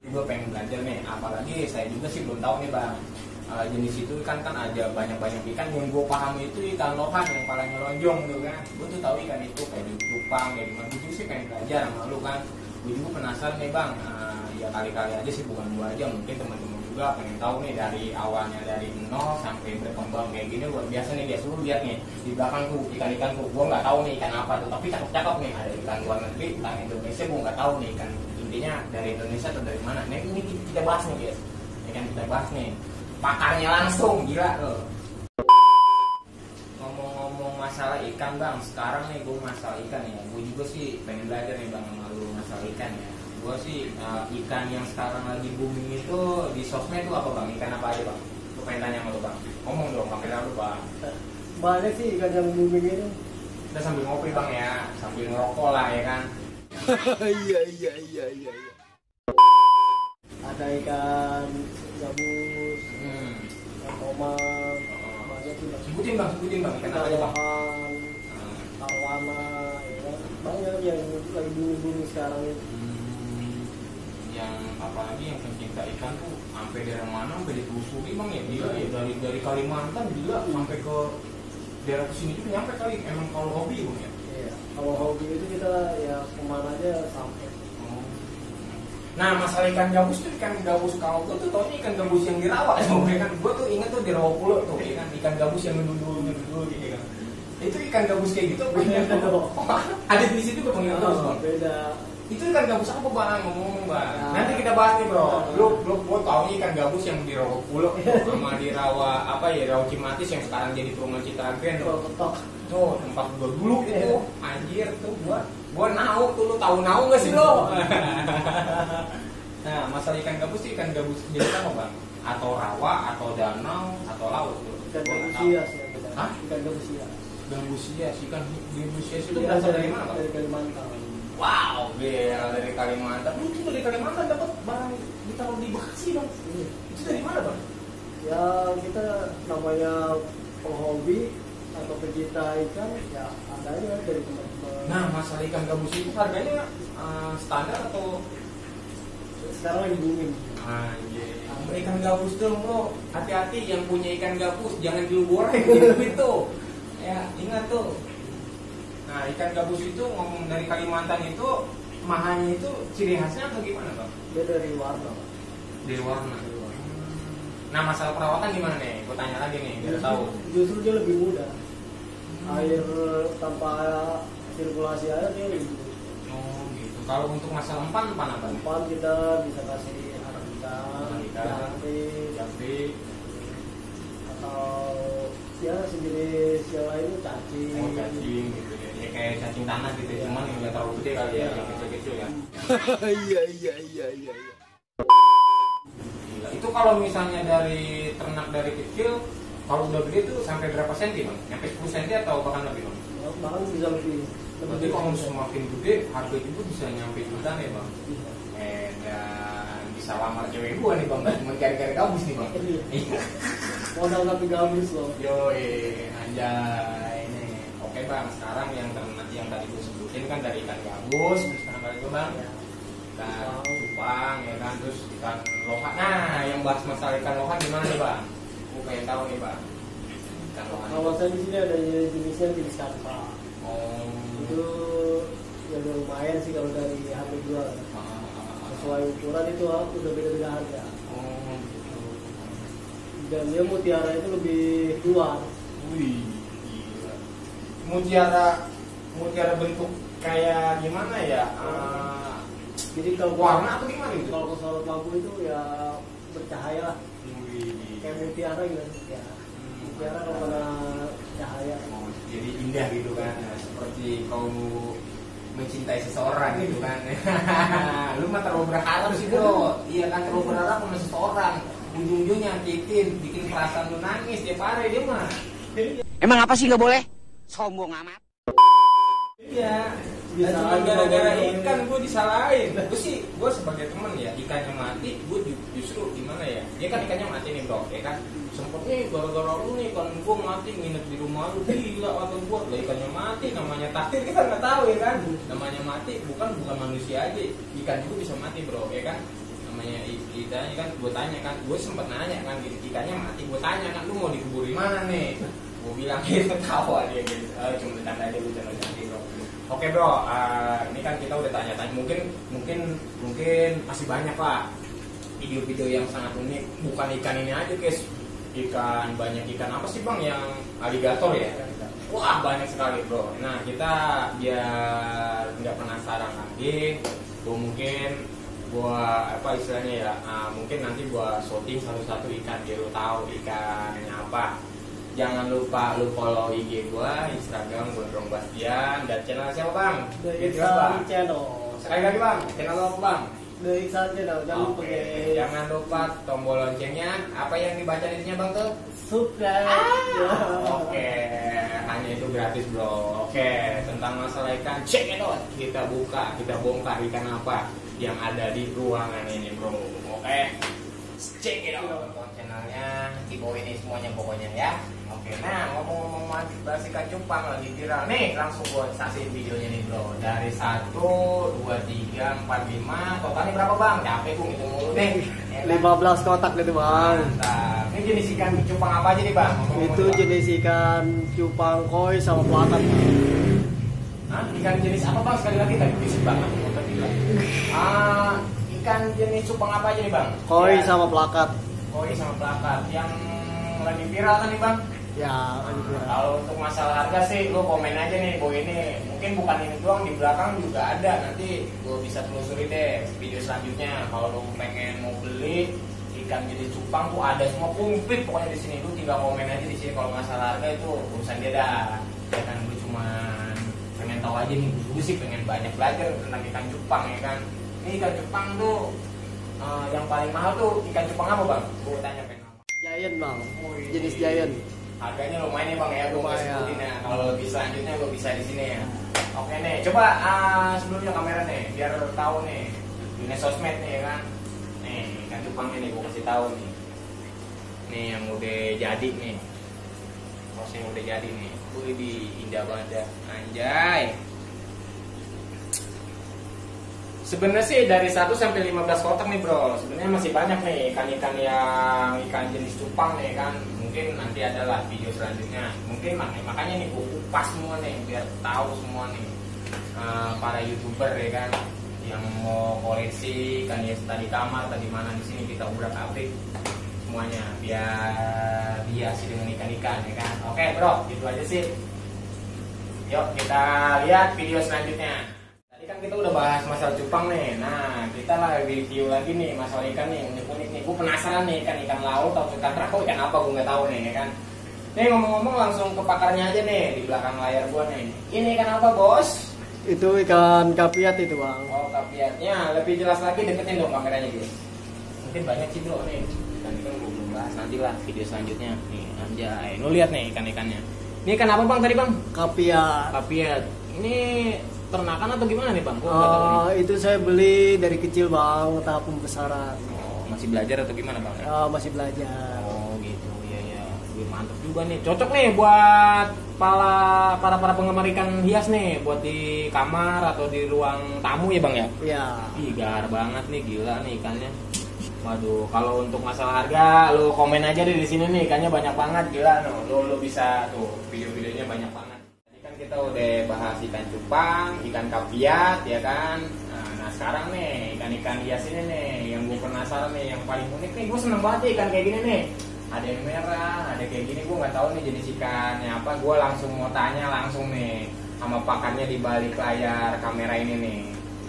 Gue pengen belajar nih, apalagi saya juga sih belum tahu nih bang. Uh, jenis itu kan kan ada banyak-banyak ikan yang gue paham itu ikan lohan yang palanya lonjong tuh kan. Gue tuh tahu ikan itu kayak di Jepang kayak di mana. Gue sih pengen belajar sama lu kan. Gue juga penasaran nih bang. Uh, ya kali-kali aja sih bukan gue aja mungkin teman-teman juga pengen tahu nih dari awalnya dari nol sampai berkembang kayak gini luar biasa nih. Guys lu lihat nih di belakang tuh ikan-ikan tuh gue nggak tahu nih ikan apa tuh. Tapi cakep-cakep nih ada ikan luar negeri ikan Indonesia gue nggak tahu nih ikan intinya dari Indonesia atau dari mana? Nah ini kita bahas nih guys. Ini kan kita bahas nih. Pakarnya langsung gila loh ngomong-ngomong masalah ikan bang sekarang nih gue masalah ikan ya. Gue juga sih pengen belajar nih bang sama lu masalah ikan ya. Gue sih uh, ikan yang sekarang lagi booming itu di sosmed itu apa bang? Ikan apa aja bang? Gue pengen tanya sama lu bang. Ngomong dong pakai lu bang. Banyak sih ikan yang booming itu kita sambil ngopi bang ya. Sambil ngerokok lah ya kan iya iya iya iya ada ikan gabus hmm. ikan tomang banyak sih sebutin bang sebutin bang. Ikan apa aja bang. Lohan Hmm. arwana ya kan? banyak yang lagi booming booming sekarang itu Hmm, yang apalagi yang pencinta ikan tuh sampai dari mana sampai ditelusuri bang ya? Dia ya dari dari Kalimantan gila sampai ke daerah ke sini juga nyampe kali. Emang kalau hobi bang ya iya kalau hobi itu kita ya ke mana aja sampai. Oh. Nah masalah ikan gabus tuh ikan gabus kalau gue tuh taunya ikan gabus yang dirawat tuh ya kan gue tuh inget tuh di rawa pulau tuh ya kan? Ikan gabus yang dulu dulu gitu ya kan? Itu ikan gabus kayak gitu Beda ikan dong. ada di situ gue pengen terus bang. Beda. Itu ikan gabus apa bang? Ngomong bang. Ya. nanti kita bahas nih bro. Ya. lu lu gue tau nih ikan gabus yang di rawa pulau sama di rawa apa ya rawa cimatis yang sekarang jadi perumahan citra grand tuh ketok tuh tempat gua dulu itu. Anjir tuh gua gua nau tuh lu tahu nau gak sih lo nah masalah ikan gabus sih ikan gabus jenis apa bang? Atau rawa atau danau atau laut? Tuh ikan Gua nggak gabus tahu. hias ya beda Hah? ikan gabus hias gabus hias ikan gabus hias itu berasal dari mana bang? dari Kalimantan. Wow gila dari Kalimantan. Lu tuh dari Kalimantan dapat barang ditaruh di Bekasi bang? Iya. itu dari mana bang? Ya kita namanya penghobi atau pecinta ikan ya adanya dari teman-teman nah masalah ikan gabus itu harganya eh, standar atau sekarang lagi booming Anjir. Ikan gabus dong bro, hati-hati yang punya ikan gabus jangan dulu goreng gitu itu. Ya ingat tuh. Nah ikan gabus itu ngomong dari Kalimantan itu mahannya itu ciri khasnya atau gimana bang? dia dari warna Dari warna. Nah masalah perawatan gimana nih? Gue tanya lagi nih biar tahu. justru dia lebih mudah air tanpa sirkulasi air dia mudah Oh gitu. Kalau untuk masalah empan empan apa? nih? Empat kita bisa kasih arabica, jangkrik, Jampi. atau ya sejenis yang lain cacing. Oh cacing gitu ya. Ya kayak cacing tanah gitu ya. Cuman yang nggak terlalu gede kali ya, Iya. yang kecil-kecil ya. Iya iya iya iya. Gila. Itu kalau misalnya dari ternak dari kecil, kalau udah gede tuh sampai berapa senti bang? Sampai 10 senti atau bahkan lebih bang? Bahkan bisa lebih. Berarti kalau semakin gede, harga juga bisa nyampe jutaan ya bang? Bisa. Eh, dan bisa lamar cewek gua nih bang, cuma cari-cari gabus nih bang. Iya. Modal tapi gabus loh. Yo, anjay nih. Oke bang, sekarang yang ternak yang tadi gue sebutin kan dari ikan gabus, terus sekarang kali gue bang, Ya. ikan cupang ya kan, terus ikan lohan. Nah, yang bahas masalah ikan lohan gimana nih bang? Gue pengen tahu nih. Kalau saya di sini ada jenisnya jenis kanpa. Oh, Itu ya udah lumayan sih kalau dari harga jual. ah. Sesuai ukuran itu ah, udah beda-beda harga. Oh, gitu. Dan dia mutiara itu lebih luar. Wih, gila. Mutiara, mutiara bentuk kayak gimana ya? Ah, Jadi kalau warna atau gimana gitu? kalau lampu itu ya bercahaya lah. Kayak mutiara gitu mutiara. Mutiara kalau kena cahaya. Oh, jadi indah gitu kan Nah, seperti kau mencintai seseorang gitu kan lu mah terlalu berharap sih bro iya kan terlalu berharap sama seseorang ujung-ujungnya nyakitin bikin perasaan lu nangis tiap hari dia mah Emang apa sih nggak boleh? Sombong amat. iya Aja gara-gara ikan gue disalahin. Gue sih gue sebagai temen ya ikannya mati gue ju- justru gimana ya dia kan ikannya mati nih bro ya kan? Sempet nih gara-gara lu nih ikan gue mati nginep di rumah lu. Gila kata gue lah ikannya mati namanya takdir kita nggak tahu ya kan? Namanya mati bukan bukan manusia aja. Ikan juga bisa mati bro ya kan? Namanya ditanya kan gue tanya kan gue sempet nanya kan ikannya mati? Gue tanya kan lu mau dikubur di mana nih gue bilang gitu tawa dia gitu. Eh, cuma bercanda aja gue bercanda aja bro oke bro eh, ini kan kita udah tanya-tanya. Mungkin mungkin mungkin masih banyak lah video-video yang sangat unik. Bukan ikan ini aja guys. Ikan banyak ikan. Apa sih bang yang aligator ya? Wah banyak sekali bro. Nah kita biar nggak penasaran lagi gua mungkin gua apa istilahnya ya ah, mungkin nanti gua shooting satu-satu ikan biar lu tahu ikannya apa jangan lupa lu follow IG gua Instagram Gondrong Bastian dan channel siapa bang The. Iksan Channel. sekali lagi bang channel apa bang The Iksan Channel. Jangan Oke, pakai jangan lupa tombol loncengnya. Apa yang dibaca di sini bang tuh? subscribe. Ah. Oke, hanya itu gratis bro. Oke, tentang masalah ikan, check it out. Kita buka, kita bongkar ikan apa yang ada di ruangan ini bro. Oke, check it out. Tonton channelnya, Cibo ini semuanya pokoknya ya. Oke, nah ngomong-ngomong ikan cupang lagi viral nih, langsung buat saksiin videonya nih bro. Dari satu, dua, tiga, empat, lima, totalnya berapa bang? Capek gue ngitung mulu nih. Ya kan? 15 kotak gitu bang. Mantap. Ini jenis ikan cupang apa aja nih bang? Ngomong-ngomong Itu nih, Bang. jenis ikan cupang koi sama pelakat bang. Hah? Ikan jenis apa bang? Sekali lagi tadi bisik banget. Ah, ikan jenis cupang apa aja nih bang? Koi Ya, sama pelakat. Koi sama plakat. Yang lagi viral kan nih bang? Ya, lagi viral. Kalau untuk masalah harga sih, lo komen aja nih, bu ini mungkin bukan ini doang di belakang juga ada. Nanti gue bisa telusuri deh video selanjutnya. Kalau lo pengen mau beli ikan jenis cupang tuh ada semua komplit pokoknya di sini. Lu tinggal komen aja di sini. Kalau masalah harga itu urusan dia dah. Ya kan gue cuma pengen tahu aja nih. Gue sih pengen banyak belajar tentang ikan cupang ya kan. Ini ikan cupang tuh eh, yang paling mahal tuh ikan cupang apa bang? Gue tanya pengen apa? Giant bang. Wih. Jenis giant. Harganya lumayan ya bang ya, gue sebutin ya. Kalau lebih selanjutnya gue bisa di sini ya. Oke nih, coba ah, sebelumnya kamera nih, biar tahu nih dunia sosmed nih ya kan. Nih ikan cupangnya nih gue kasih tahu nih. Nih yang udah jadi nih, yang udah jadi nih. Wih di indah banget ya, anjay. Sebenarnya sih dari 1 sampai 15 kotak nih bro. Sebenarnya masih banyak nih ikan-ikan yang ikan jenis cupang nih kan. Mungkin nanti adalah video selanjutnya. Mungkin mak- makanya nih kupas semua nih biar tahu semua nih eh, para youtuber ya kan yang mau koleksi ikan ya tadi kamar tadi mana di sini kita udah update semuanya biar hiasi dengan ikan-ikan ya kan. Oke bro, itu aja sih. Yuk kita lihat video selanjutnya. Kan kita udah bahas masalah cupang nih. Nah, kita lah review lagi nih masalah ikan nih, unik-unik nih. Gue penasaran nih ikan ikan laut atau ikan rawa ikan apa gue nggak tahu nih ya kan. Nih ngomong-ngomong langsung ke pakarnya aja nih di belakang layar gua nih. Ini ikan apa bos? Itu ikan kapiat itu bang. Oh kapiatnya lebih jelas lagi deketin dong kameranya guys. Mungkin banyak sih bro nih. Ikan gue belum bahas nanti lah video selanjutnya. Nih anjay, lu lihat nih ikan ikannya. Ini ikan apa bang tadi bang? Kapiat. Kapiat. Ini ternakan atau gimana nih bang? Gua. Eh, itu saya beli dari kecil bang, tahap pembesaran. Oh, masih belajar atau gimana bang? Ya, masih belajar. Oh gitu, iya ya. Wih, mantep juga nih. Cocok nih buat para para para penggemar ikan hias nih, buat di kamar atau di ruang tamu ya bang ya. Ya, Ih, gar banget nih, gila nih ikannya. Waduh, kalau untuk masalah harga, lu komen aja deh di sini nih, ikannya banyak banget, gila no. Lu, lu bisa tuh video-videonya banyak banget. Kita udah bahas ikan cupang, ikan kapiat, ya kan. Nah, nah, sekarang nih ikan-ikan hias ini nih, yang gue penasaran nih, yang paling unik nih, gue seneng banget nih ikan kayak gini nih. Ada yang merah, ada kayak gini, gue nggak tahu nih jenis ikannya apa. Gue langsung mau tanya langsung nih sama pakarnya di balik layar kamera ini nih.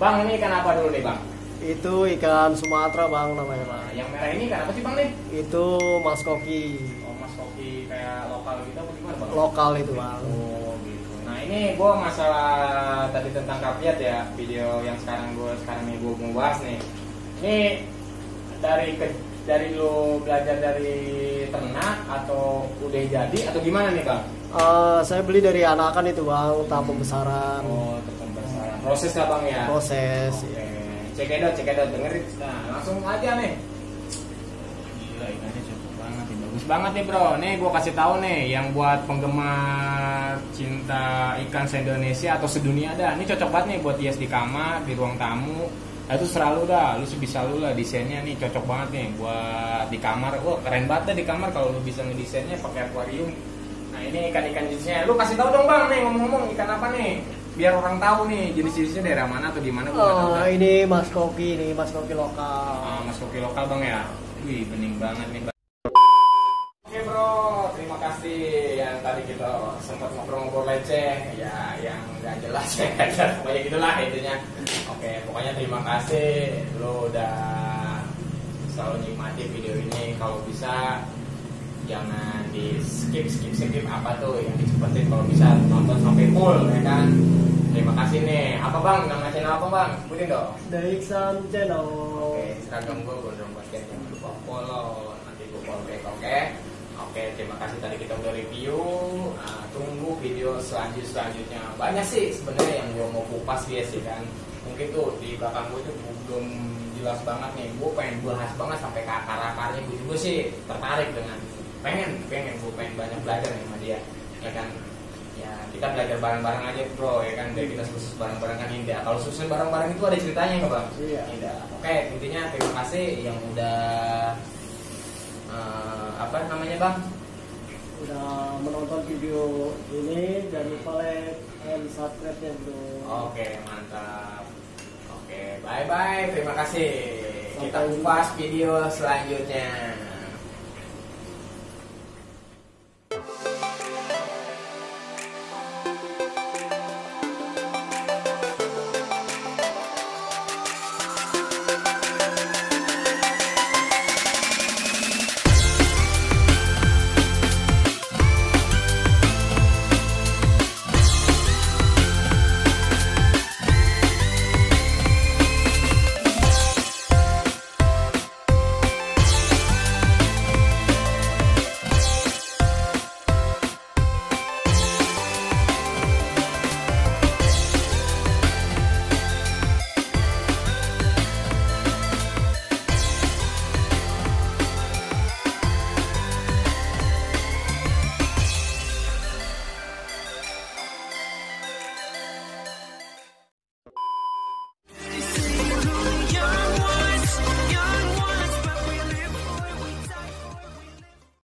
Bang, ini ikan apa dulu nih bang? itu ikan Sumatera bang namanya bang. Nah, yang merah ini kan apa sih bang nih? Itu mas koki Oh mas kopi kayak lokal gitu apa gimana bang? lokal itu bang. Ini gue masalah tadi tentang kapiat ya video yang sekarang gue sekarang nih gue mau bahas nih. Ini dari ke, dari lu belajar dari ternak atau udah jadi atau gimana nih bang? Eh, saya beli dari anakan itu bang, tahap pembesaran, Oh untuk pembesaran proses lah bang ya. proses. Cek edot, cek edot dengerin. Nah langsung aja nih. Gila ikannya cocok banget nih, bro. Nih gue kasih tahu nih, yang buat penggemar cinta ikan se Indonesia atau sedunia dah. Ini cocok banget nih buat hias di kamar, di ruang tamu. Nah, itu selalu dah, lu sebisa lu lah desainnya nih cocok banget nih buat di kamar. Wah keren banget dah di kamar kalau lu bisa ngedesainnya pakai akuarium. Nah ini ikan-ikan jenisnya. Lu kasih tahu dong bang nih ngomong-ngomong ikan apa nih? Biar orang tahu nih jenis-jenisnya daerah mana atau di mana gua nggak tahu Oh, ini Mas Koki nih, Mas Koki lokal. Ah, Mas kopi lokal bang ya. Wih bening banget nih bang. Kasih yang tadi kita sempat ngobrol-ngobrol receh, ya yang nggak jelas ya nggak jelas, pokoknya gitulah intinya. Oke, pokoknya terima kasih lo udah selalu nikmati video ini. Kalau bisa jangan di skip skip skip apa tuh yang dicepetin kalau bisa nonton sampai full ya kan. Terima kasih nih. Apa bang? Nama channel apa bang? Sebutin dong. The Iksan Channel. Oke, Instagram gue Gondrong Basket jangan lupa follow nanti gue follow back oke. Oke, terima kasih tadi kita udah review. Nah, tunggu video selanjut selanjutnya. Banyak sih sebenarnya yang gue mau kupas dia sih kan. Mungkin tuh di belakang gue tuh belum jelas banget nih. Gue pengen bahas banget sampai ke akar-akarnya. Gue juga sih tertarik dengan pengen pengen gue pengen banyak belajar nih sama dia ya kan ya kita belajar bareng-bareng aja bro ya kan biar kita sukses bareng-bareng kan indah kalau sukses bareng-bareng itu ada ceritanya nggak bang Iya. Indah. Oke, intinya terima kasih yang udah eh, apa namanya bang? Udah menonton video ini, jangan lupa like and subscribe ya bro. Oke, mantap. Oke, bye bye. Terima kasih. Kita Sampai jumpa. kupas video selanjutnya.